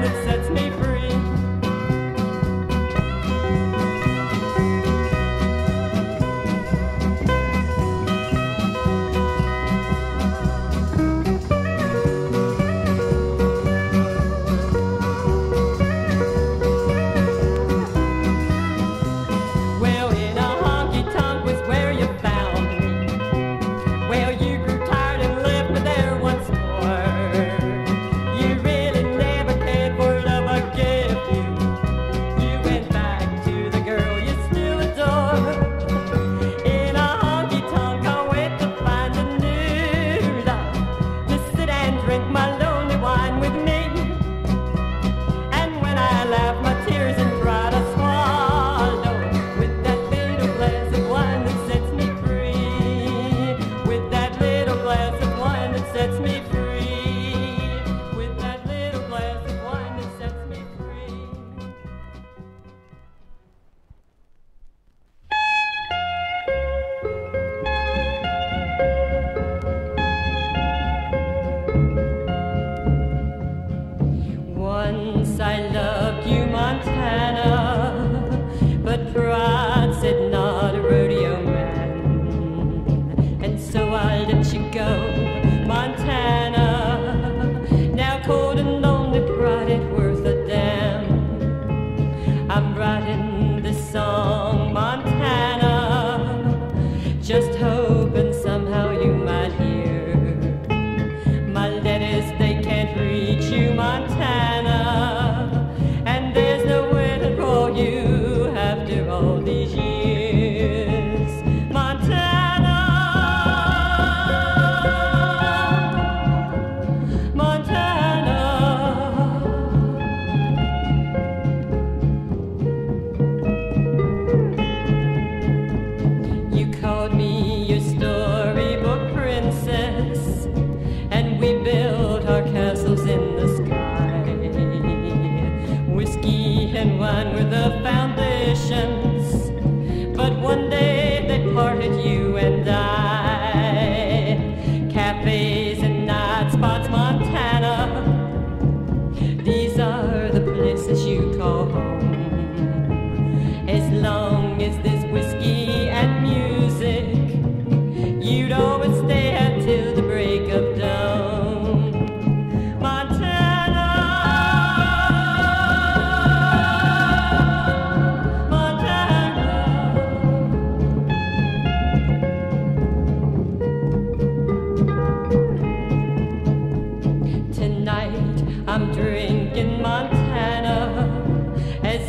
that sets me free. once I loved.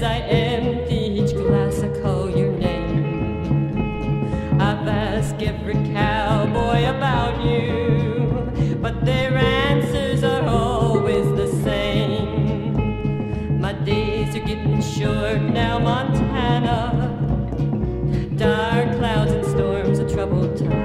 I empty each glass, I call your name. I've asked every cowboy about you, but their answers are always the same. My days are getting short now, Montana. Dark clouds and storms, a troubled time.